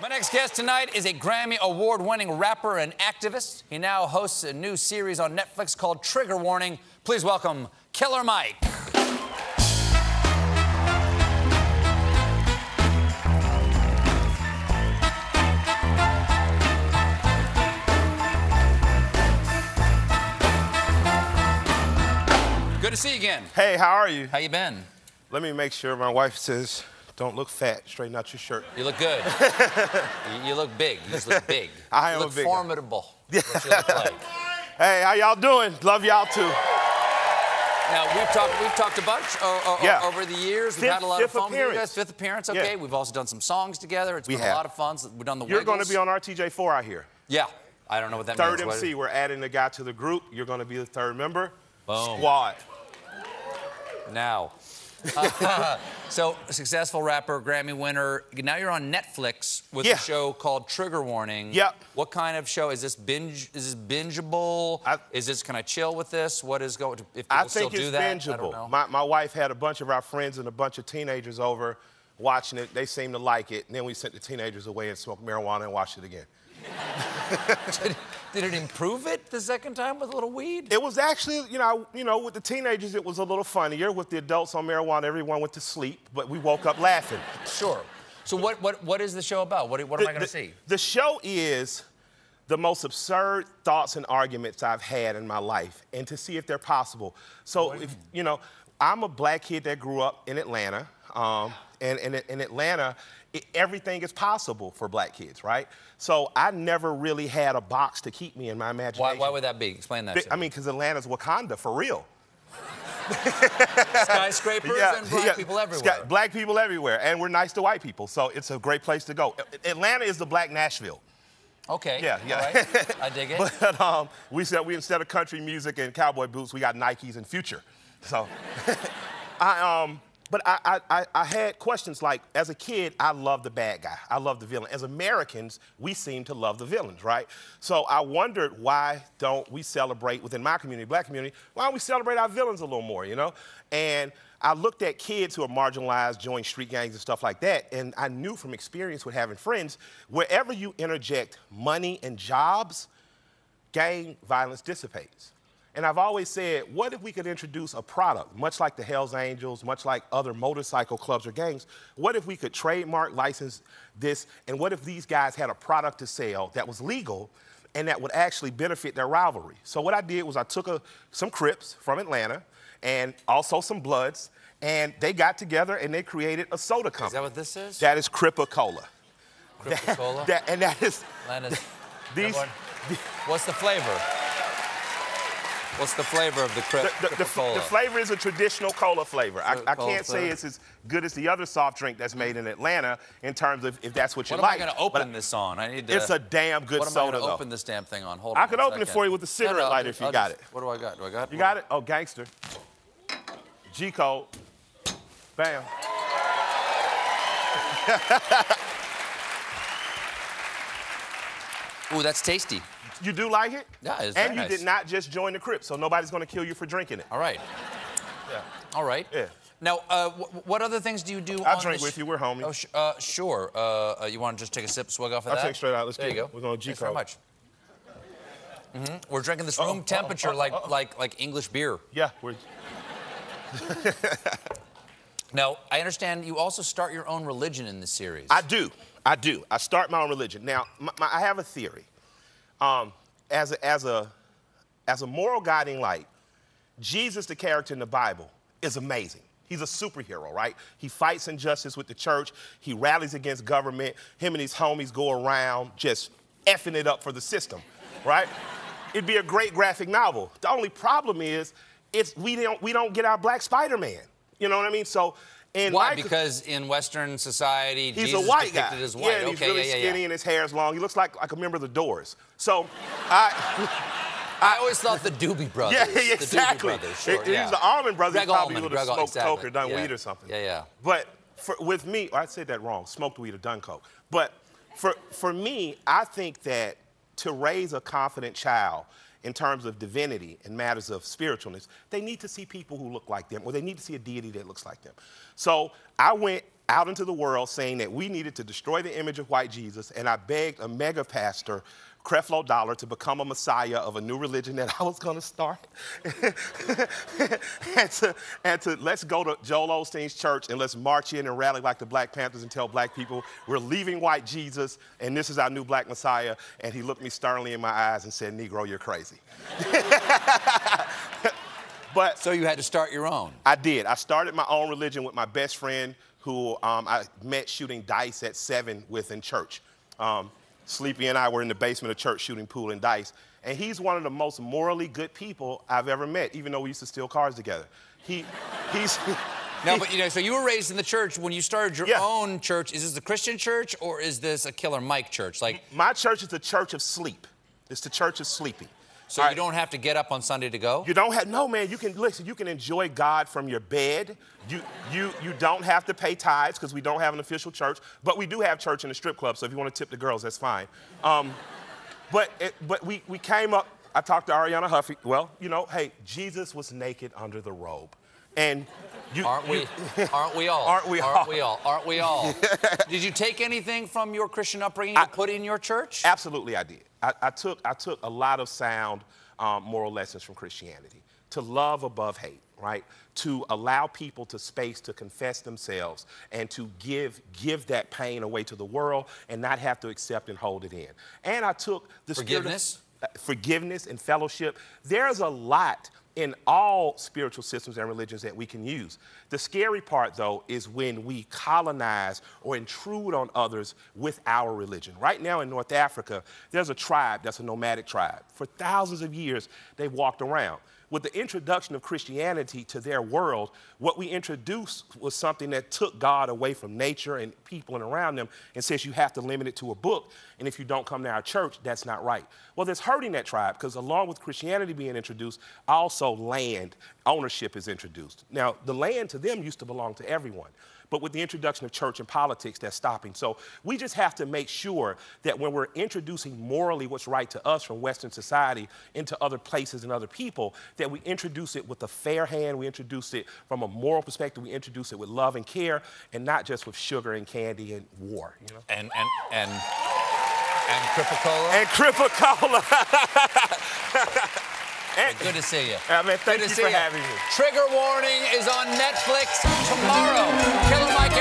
My next guest tonight is a Grammy Award winning rapper and activist. He now hosts a new series on Netflix called Trigger Warning. Please welcome Killer Mike. Good to see you again. Hey, how are you? How you been? Let me make sure my wife says, don't look fat. Straighten out your shirt. You look good. you, you look big. You just look big. I you am look big formidable. You look like. Hey, how y'all doing? Love y'all too. Now we've talked we've talked a bunch o- o- Yeah. Uh, over the years. We've Fifth- had a lot of fun with you guys. Fifth appearance, okay. Yeah. We've also done some songs together. It's We been a lot of fun. We've done the You're going to be on RTJ4 out here. Yeah. I don't know what that Third means. What- MC, we're adding a guy to the group. You're going to be the third member. Boom. Squad. Now. Uh, so, a successful rapper, Grammy winner. Now you're on Netflix with Yeah. a show called Trigger Warning. Yep. What kind of show is this? Binge? Is this bingeable? I- is this? Can I chill with this? What is going? to If people I still think it's do that, bingeable. My, my wife had a bunch of our friends and a bunch of teenagers over watching it. They seemed to like it. And then we sent the teenagers away and smoked marijuana and watched it again. Did it improve it the second time with a little weed? It was actually, you know, you know, with the teenagers, it was a little funnier. With the adults on marijuana, everyone went to sleep, but we woke up laughing. Sure. So what what what is the show about? What what am I going to see? The show is the most absurd thoughts and arguments I've had in my life, and to see if they're possible. So, if you know, I'm a black kid that grew up in Atlanta, um, and, and in Atlanta, i everything is possible for black kids, right? So I never really had a box to keep me in my imagination. why would that be? Explain that. to I me. mean, because Atlanta's Wakanda for real. skyscrapers and black yeah. people everywhere. Sky- black people everywhere, and we're nice to white people, so it's a great place to go. Atlanta is the black Nashville. okay. Yeah, yeah. Right. I dig it. But um, we said we instead of country music and cowboy boots, we got Nikes and Future. So, I um, but I, I I had questions like, as a kid, I love the bad guy. I love the villain. As Americans, we seem to love the villains, right? So I wondered why don't we celebrate within my community, black community, why don't we celebrate our villains a little more, you know? And I looked at kids who are marginalized, join street gangs and stuff like that, and I knew from experience with having friends, wherever you interject money and jobs, gang violence dissipates. And I've always said, what if we could introduce a product, much like the Hells Angels, much like other motorcycle clubs or gangs? What if we could trademark, license this, and what if these guys had a product to sell that was legal and that would actually benefit their rivalry? So what I did was I took a, some Crips from Atlanta and also some Bloods, and they got together and they created a soda company. Is that what this is? That is Cripa-Cola. Coca-Cola? That- and that is, Atlanta's- these, What's the flavor? What's the flavor of the Crip, The, the, the, the flavor is a traditional cola flavor. I, I can't say it's as good as the other soft drink that's made in Atlanta in terms of if that's what you What am like. I going to but open this on? I need to. It's a damn good soda. What am I going to open this damn thing on? Hold I on. could one open it for you with a cigarette No, no, lighter just- if you I'll got just- it. What do I got? Do I got? You got it? Oh, gangster. G code. Bam. Ooh, that's tasty. You do like it? Yeah, it's And you nice. did not just join the Crip, so nobody's gonna kill you for drinking it. All right. Yeah. All right. Yeah. Now, uh, wh- what other things do you do? I'll on drink with you. We're homies. Oh, sh- uh, sure. Uh, uh, you want to just take a sip, swig off of I'll that? take straight out. Let's there you go. We're gonna Thanks very much. hmm We're drinking this room uh-oh, temperature uh-oh, like uh-oh. like like English beer. Yeah, we're, Now, I understand you also start your own religion in this series. I do. I do. I start my own religion. Now, my, my, I have a theory. Um, as, a, as, a, as a moral guiding light, Jesus, the character in the Bible, is amazing. He's a superhero, right? He fights injustice with the church. He rallies against government. Him and his homies go around just effing it up for the system, right? It'd be a great graphic novel. The only problem is, it's we don't we don't get our black Spider-Man. You know what I mean? So, in Why? Because in Western society, He's Jesus a white is guy. depicted as white. Yeah, and he's okay, really yeah, yeah, skinny and his hair's long. He looks like like a member of the Doors. So, I. I always thought the Doobie Brothers. Yeah, the Doobie exactly. Brothers, sure, It- yeah. He's the Allman Brothers. Greg probably Allman, would have Greg smoked exactly. coke or done Yeah. weed or something. Yeah, yeah. But for, with me, I said that wrong. Smoked weed or done coke. But for for me, I think that to raise a confident child in terms of divinity and matters of spiritualness, they need to see people who look like them, or they need to see a deity that looks like them. So I went out into the world saying that we needed to destroy the image of white Jesus, and I begged a mega pastor, Creflo Dollar, to become a messiah of a new religion that I was going to start. and, to, and to let's go to Joel Osteen's church and let's march in and rally like the Black Panthers and tell black people we're leaving white Jesus and this is our new black messiah. And he looked me sternly in my eyes and said, Negro, you're crazy. but so you had to start your own. I did. I started my own religion with my best friend who um, I met shooting dice at seven with in church. Um, Sleepy and I were in the basement of church shooting pool and dice. And he's one of the most morally good people I've ever met, even though we used to steal cars together. He, he's. No, but you know, so you were raised in the church. When you started your yeah. own church, is this a Christian church or is this a Killer Mike church? Like my church is the church of sleep. It's the church of sleepy. So you don't have to get up on Sunday to go? You don't have, no, man, you can, listen, you can enjoy God from your bed. You, you, you don't have to pay tithes because we don't have an official church, but we do have church in the strip club, so if you want to tip the girls, that's fine. Um, but it, but we, we came up, I talked to Ariana Huffy. well, you know, hey, Jesus was naked under the robe. And you, aren't we? You, aren't we all? Aren't we aren't all? We all? Aren't we all? did you take anything from your Christian upbringing to put in your church? Absolutely, I did. I, I, took, I took a lot of sound um, moral lessons from Christianity. To love above hate, right? To allow people to space to confess themselves and to give, give that pain away to the world and not have to accept and hold it in. And I took the forgiveness, of, uh, forgiveness and fellowship. There's a lot in all spiritual systems and religions that we can use. The scary part, though, is when we colonize or intrude on others with our religion. Right now in North Africa, there's a tribe that's a nomadic tribe. For thousands of years, they've walked around with the introduction of Christianity to their world, what we introduced was something that took God away from nature and people and around them and says you have to limit it to a book. And if you don't come to our church, that's not right. Well, that's hurting that tribe because along with Christianity being introduced, also land ownership is introduced. Now, the land to them used to belong to everyone. But with the introduction of church and politics, that's stopping. So we just have to make sure that when we're introducing morally what's right to us from Western society into other places and other people, that we introduce it with a fair hand, we introduce it from a moral perspective, we introduce it with love and care, and not just with sugar and candy and war. You know? And and and and Cripa-Cola. And Cripa-Cola. And, good to see you. Uh, man, thank good you for you. having me. Trigger Warning is on Netflix tomorrow. Killer Mike